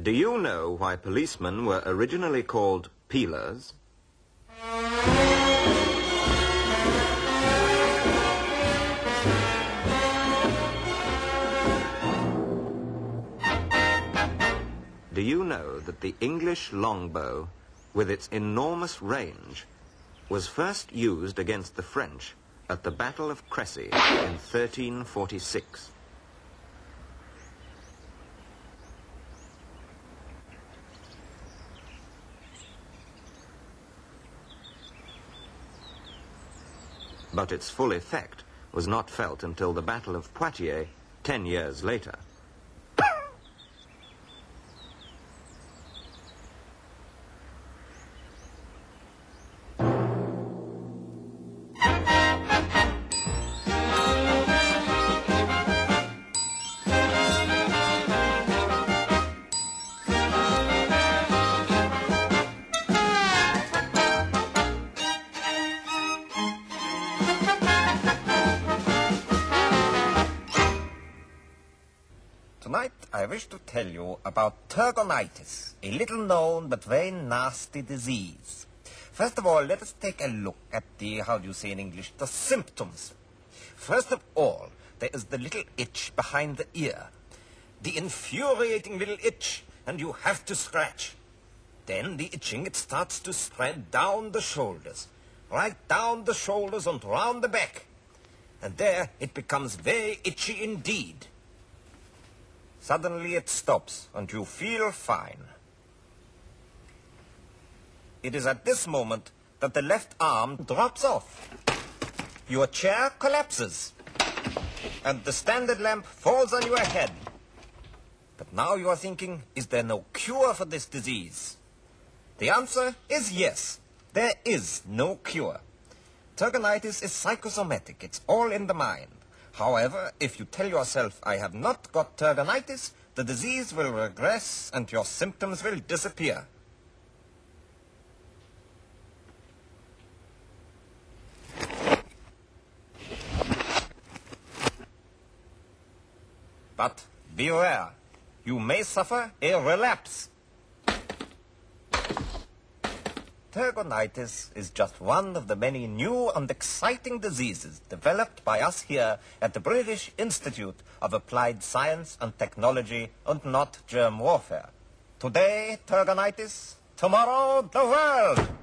Do you know why policemen were originally called peelers? Do you know that the English longbow, with its enormous range, was first used against the French at the Battle of Cressy in 1346? But its full effect was not felt until the Battle of Poitiers ten years later. Tonight I wish to tell you about Turgonitis, a little known but very nasty disease. First of all, let us take a look at the, how do you say in English, the symptoms. First of all, there is the little itch behind the ear. The infuriating little itch, and you have to scratch. Then the itching, it starts to spread down the shoulders, right down the shoulders and round the back. And there it becomes very itchy indeed. Suddenly it stops and you feel fine. It is at this moment that the left arm drops off. Your chair collapses and the standard lamp falls on your head. But now you are thinking, is there no cure for this disease? The answer is yes. There is no cure. Turgonitis is psychosomatic. It's all in the mind. However, if you tell yourself, I have not got Turgonitis, the disease will regress and your symptoms will disappear. But beware, you may suffer a relapse. Turgonitis is just one of the many new and exciting diseases developed by us here at the British Institute of Applied Science and Technology and not germ warfare. Today, Turgonitis, tomorrow, the world!